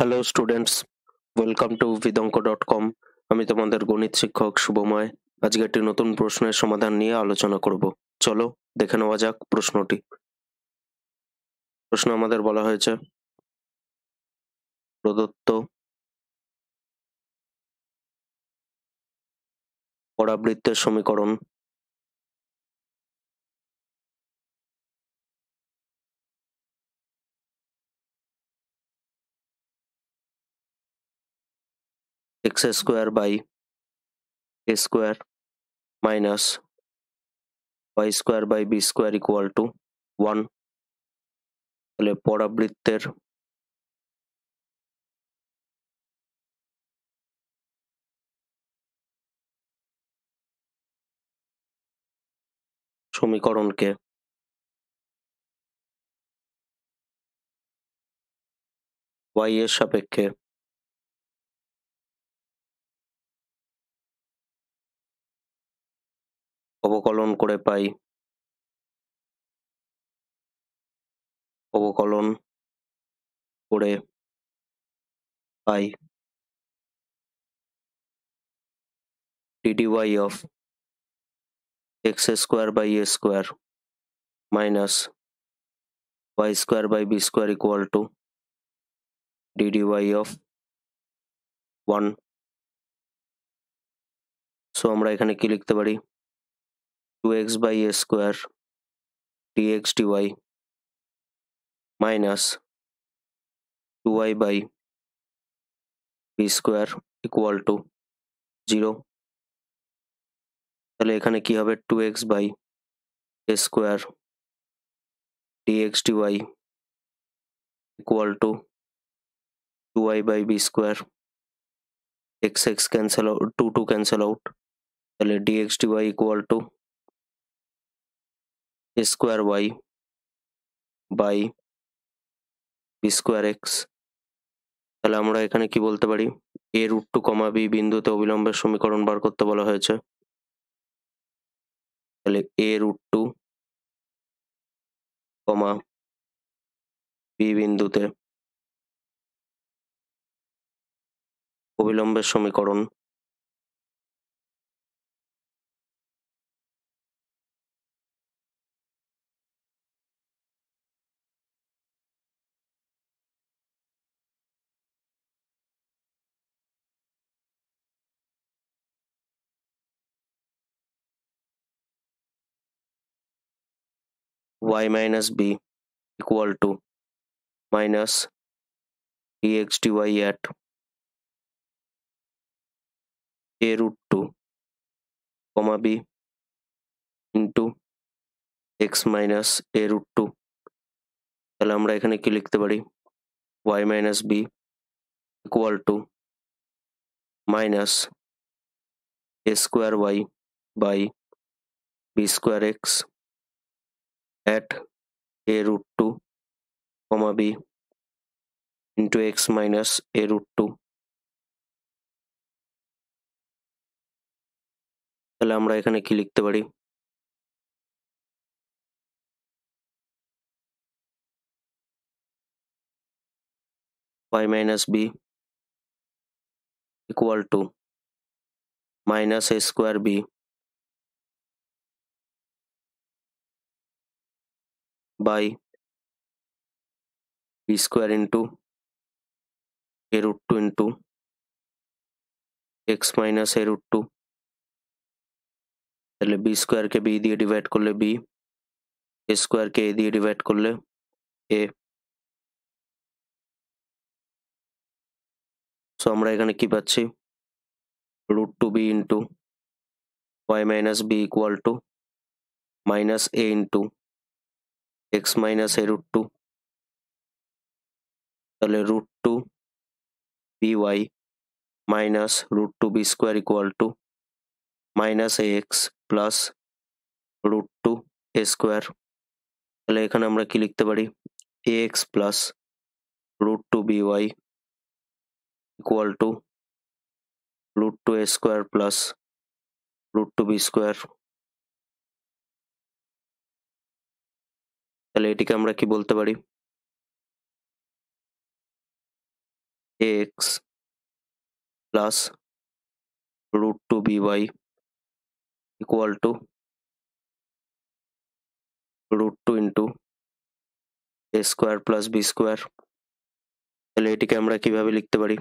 Hello students welcome to বিদঙ্ক dot com আমি তোমাদের গণিত শিক্ষক শুভময়। আজকে একটি নতুন প্রশ্নের সমাধান নিয়ে আলোচনা করব। চলো, দেখে নেওয়া যাক প্রশ্নটি। প্রশ্ন আমাদের বলা হয়েছে, প্রদত্ত পরাবৃত্তের সমীকরণ x square by a square minus y square by b square equal to one তাহলে পরাবৃত্তের সমীকরণকে ওয়াই এর সাপেক্ষে অবকলন করে পাই। অবকলন করে পাই। D d y of x square by a square minus y square by b square equal to d d y of one so আমরা এখানে কি লিখতে পারি? 2x by a square dx dy minus 2y by b square equal to 0 তাহলে এখানে কি হবে 2x by a square dx dy equal to 2y by b square x x cancel out 2 2 cancel out তাহলে dx dy equal to square y by b square x তাহলে আমরা এখানে কি বলতে পারি? a root two comma b বিন্দুতে অবিলম্বের সমীকরণ বার করতে বলা হয়েছে। তাহলে a root two comma b বিন্দুতে অবিলম্বের সমীকরণ y minus b equal to minus dx dy at a root 2 comma b into x minus a root 2 তাহলে আমরা এখানে কি লিখতে পারি y minus b equal to minus a square y by b square x at a root 2 comma b into x minus a root 2 তাহলে আমরা এখানে কি লিখতে পারি y minus b equal to minus a square b by b square into a root 2 into x minus a root 2 তাহলে B স্কোয়ারকে B দিয়ে divide করলে বি এ স্কোয়ারকে এ দিয়ে ডিভাইড করলে এ। সো আমরা এখানে কি পাচ্ছি? Root two b into y minus b equal to minus a into x minus a root two তাহলে root two b y minus root two b square equal to minus a x plus root two a square তাহলে এখানে আমরা কি লিখতে পারি a x plus root two b y equal to root two a square plus root two b square তাহলে এটিকে আমরা কি বলতে পারি? X plus root two b y equal to root two into a square plus b square. তাহলে এটিকে আমরা কীভাবে লিখতে পারি?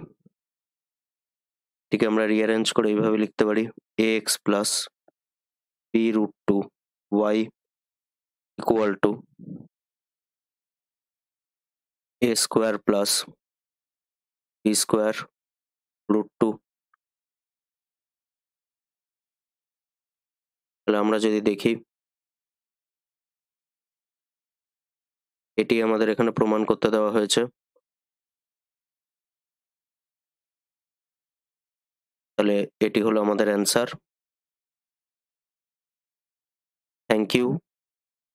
এটিকে আমরা রিঅ্যারেঞ্জ করে এইভাবে লিখতে পারি। A x plus b root two y equal to a square plus b square root two তাহলে আমরা যদি দেখি, এটি আমাদের এখানে প্রমাণ করতে দেওয়া হয়েছে। তাহলে এটি হলো আমাদের অ্যান্সার থ্যাংক ইউ